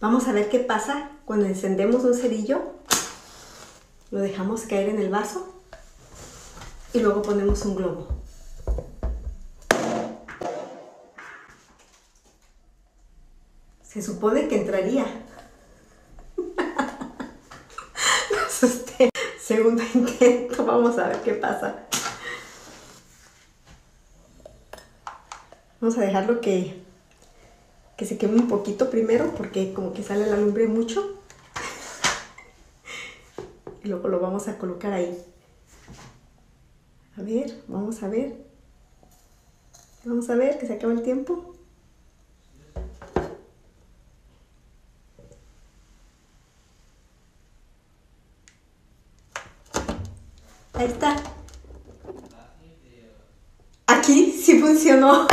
Vamos a ver qué pasa cuando encendemos un cerillo. Lo dejamos caer en el vaso y luego ponemos un globo. Se supone que entraría. Me asusté. Segundo intento, vamos a ver qué pasa. Vamos a dejarlo que, que se queme un poquito primero porque como que sale la lumbre mucho. Y luego lo vamos a colocar ahí. A ver, vamos a ver. Vamos a ver que se acaba el tiempo. Ahí está. Aquí sí funcionó.